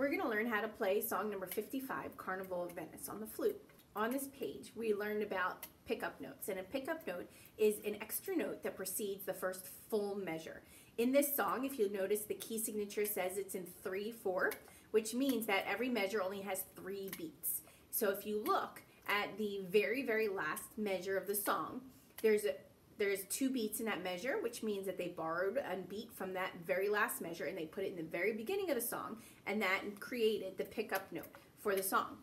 we're going to learn how to play song number 55, Carnival of Venice, on the flute. On this page, we learned about pickup notes, and a pickup note is an extra note that precedes the first full measure. In this song, if you notice, the key signature says it's in 3-4, which means that every measure only has three beats. So if you look at the very, very last measure of the song, there's a, there's two beats in that measure, which means that they borrowed a beat from that very last measure and they put it in the very beginning of the song, and that created the pickup note for the song.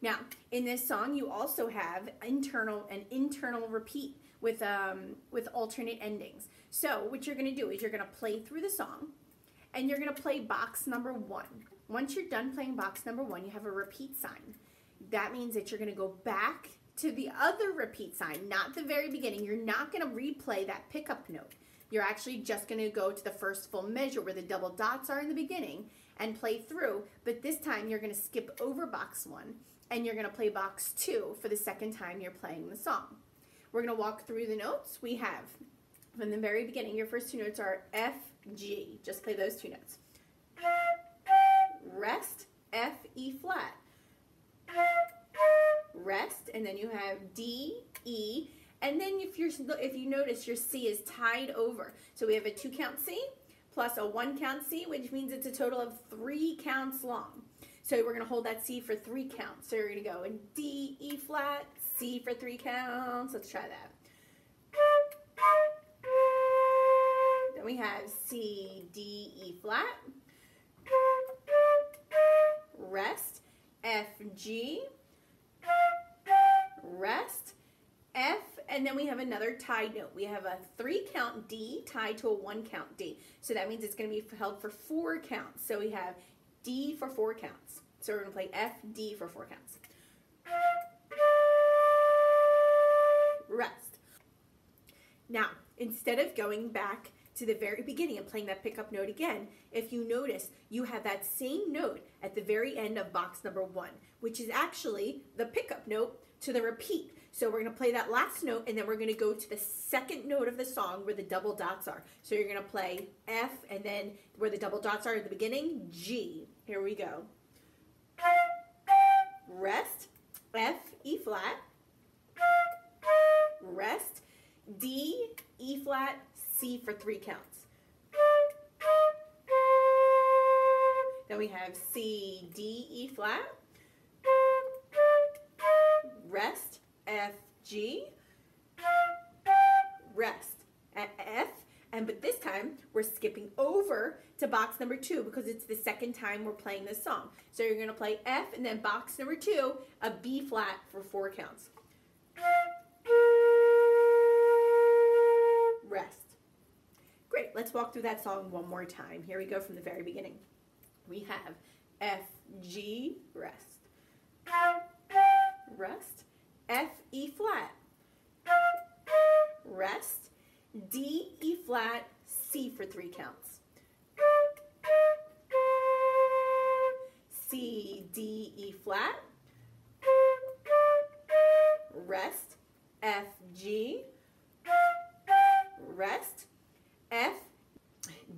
Now, in this song, you also have internal an internal repeat with um, with alternate endings. So what you're going to do is you're going to play through the song, and you're going to play box number one. Once you're done playing box number one, you have a repeat sign. That means that you're going to go back to the other repeat sign, not the very beginning. You're not going to replay that pickup note. You're actually just going to go to the first full measure where the double dots are in the beginning and play through. But this time you're going to skip over box one and you're going to play box two for the second time you're playing the song. We're going to walk through the notes. We have from the very beginning, your first two notes are F, G. Just play those two notes. Rest, F, E flat rest, and then you have D, E, and then if you're if you notice your C is tied over. So we have a two count C plus a one count C, which means it's a total of three counts long. So we're gonna hold that C for three counts. So you're gonna go in D, E flat, C for three counts. Let's try that. Then we have C, D, E flat, rest, F, G, rest, F, and then we have another tied note. We have a three count D tied to a one count D. So that means it's going to be held for four counts. So we have D for four counts. So we're going to play F, D for four counts. Rest. Now, instead of going back to the very beginning and playing that pickup note again, if you notice, you have that same note at the very end of box number one, which is actually the pickup note to the repeat. So we're going to play that last note and then we're going to go to the second note of the song where the double dots are. So you're going to play F and then where the double dots are at the beginning, G. Here we go. Rest, F, E flat, rest, D, E flat, C for three counts. Then we have C, D, E flat, rest, F, G, rest F, and but this time we're skipping over to box number two because it's the second time we're playing this song. So you're gonna play F and then box number two, a B flat for four counts. Rest. Great, let's walk through that song one more time. Here we go from the very beginning. We have F, G, rest rest, F, E flat, rest, D, E flat, C for three counts. C, D, E flat, rest, F, G, rest, F,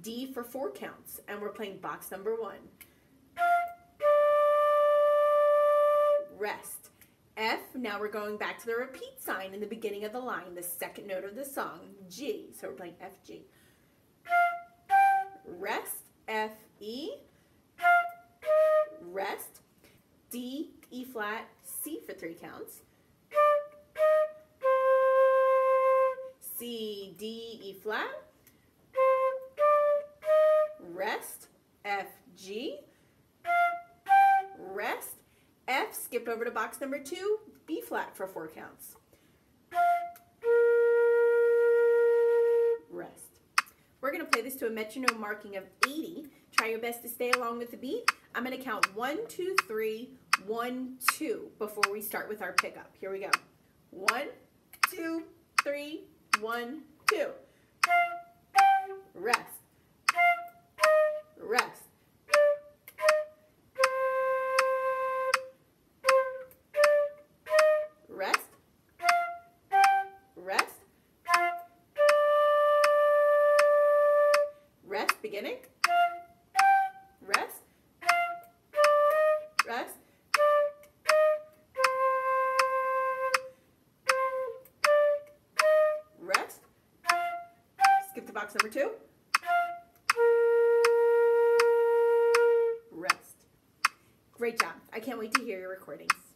D for four counts, and we're playing box number one. Rest, F, now we're going back to the repeat sign in the beginning of the line, the second note of the song, G. So we're playing F, G. Rest, F, E. Rest, D, E flat, C for three counts. C, D, E flat. Skipped over to box number two, B flat for four counts. Rest. We're going to play this to a metronome marking of 80. Try your best to stay along with the beat. I'm going to count one, two, three, one, two before we start with our pickup. Here we go. One, two, three, one, two. Rest. Rest. beginning. Rest. Rest. Rest. Skip to box number two. Rest. Great job. I can't wait to hear your recordings.